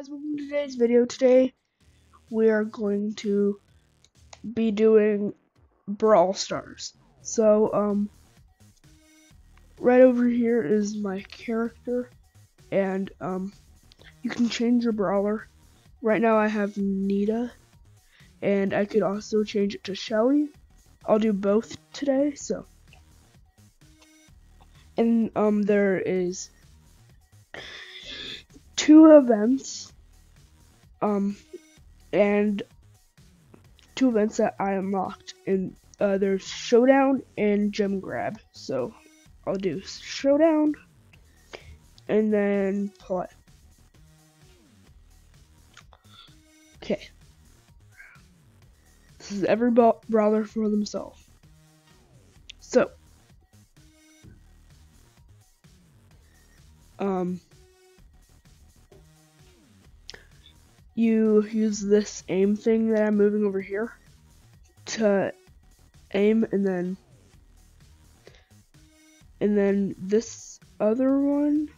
guys, welcome to today's video. Today we are going to be doing Brawl Stars. So, um, right over here is my character, and, um, you can change your brawler. Right now I have Nita, and I could also change it to Shelly. I'll do both today, so. And, um, there is two events, um, and two events that I unlocked, and uh, there's Showdown and Gem Grab. So I'll do Showdown, and then play. Okay. This is every brawler for themselves. So, um, you use this aim thing that I'm moving over here to aim and then and then this other one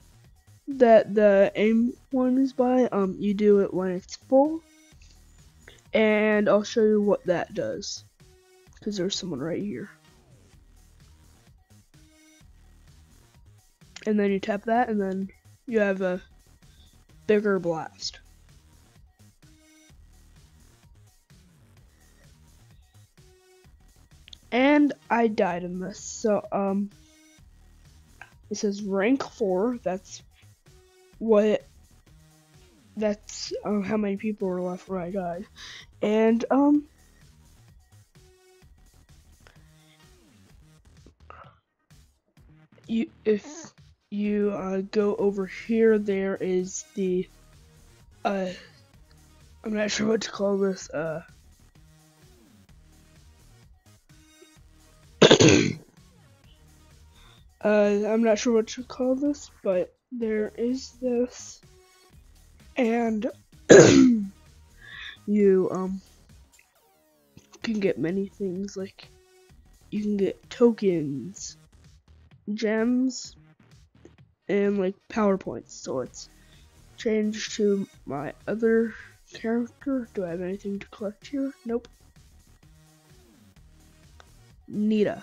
that the aim one is by um you do it when it's full. And I'll show you what that does because there's someone right here. And then you tap that and then you have a bigger blast and I died in this. So, um, it says rank 4. That's what, that's uh, how many people were left when I died. And, um, you, if you uh, go over here, there is the, uh, I'm not sure what to call this, uh, uh, I'm not sure what to call this, but there is this, and you um can get many things like you can get tokens, gems, and like power points. So let's change to my other character. Do I have anything to collect here? Nope. Nita.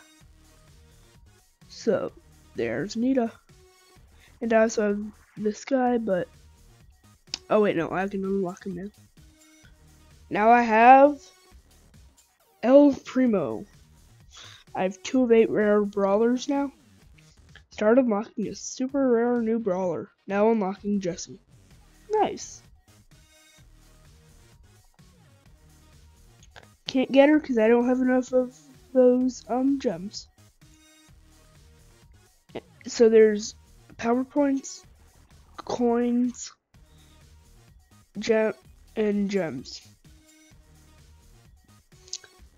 So, there's Nita. And I also have this guy, but... Oh wait, no, I can unlock him now. Now I have... El Primo. I have two of eight rare brawlers now. Start unlocking a super rare new brawler. Now unlocking Jessie. Nice. Can't get her because I don't have enough of those um gems. So there's power points, coins, gem and gems.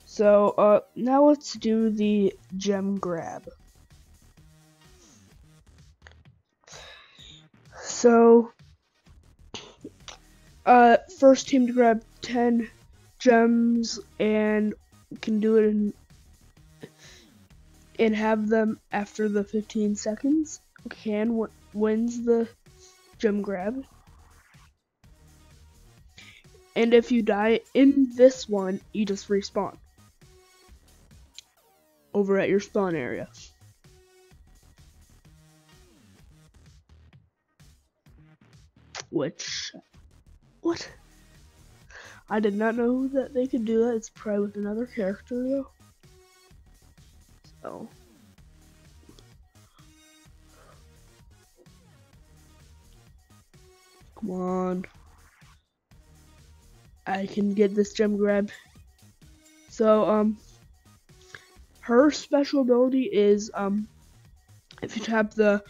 So uh now let's do the gem grab. So uh first team to grab 10 gems and can do it in and have them after the 15 seconds. Can wins the gem grab. And if you die in this one, you just respawn. Over at your spawn area. Which, what? I did not know that they could do that. It's probably with another character though. Oh. Come on. I can get this gem grab. So, um, her special ability is, um, if you tap the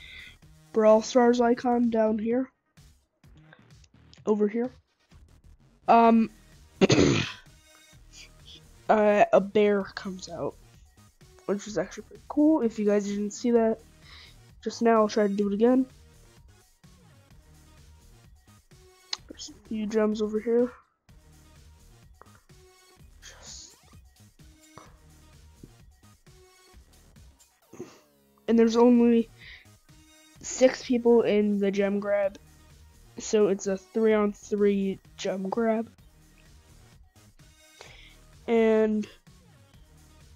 Brawl Stars icon down here, over here, um, uh, a bear comes out which was actually pretty cool. If you guys didn't see that just now, I'll try to do it again. There's a few gems over here. And there's only six people in the gem grab. so it's a three on three gem grab. And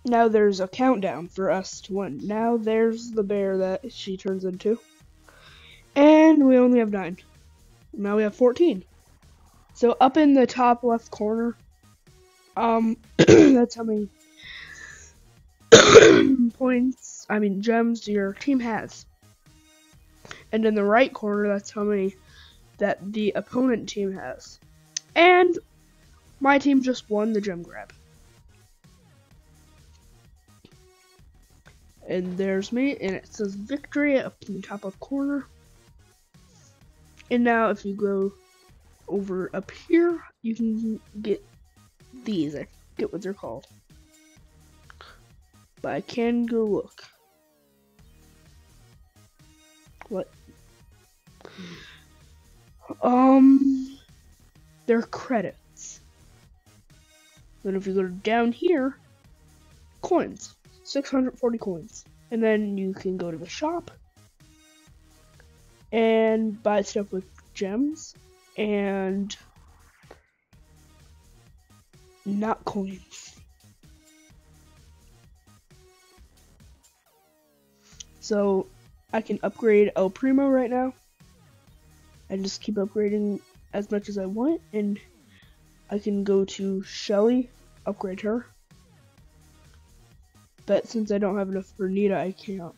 now there's a countdown for us to win. Now there's the bear that she turns into. And we only have nine. Now we have 14. So up in the top left corner, um, that's how many points, I mean gems your team has. And in the right corner, that's how many that the opponent team has. And my team just won the gem grab. And there's me, and it says victory up in the top left corner. And now if you go over up here, you can get these. I forget what they're called. But I can go look. What? Um, they're credits. Then if you go down here, coins. 640 coins. And then you can go to the shop and buy stuff with gems and not coins. So I can upgrade El Primo right now and just keep upgrading as much as I want and I can go to Shelly, upgrade her. But since I don't have enough for Nita, I can't.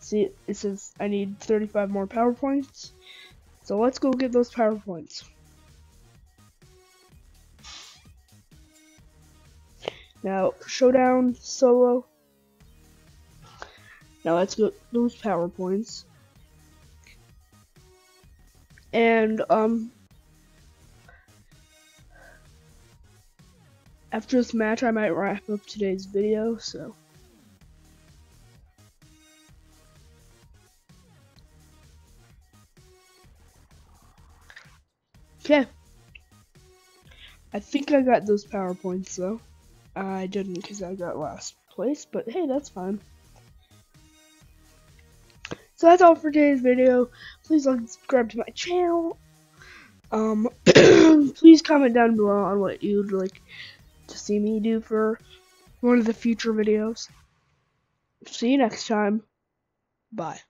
See, it says I need 35 more power points. So let's go get those power points. Now, showdown, solo. Now let's get those power points. And, um, after this match, I might wrap up today's video, so. Okay. I think I got those power points though. I didn't because I got last place, but hey, that's fine. So that's all for today's video. Please like and subscribe to my channel. Um, please comment down below on what you'd like to see me do for one of the future videos. See you next time. Bye.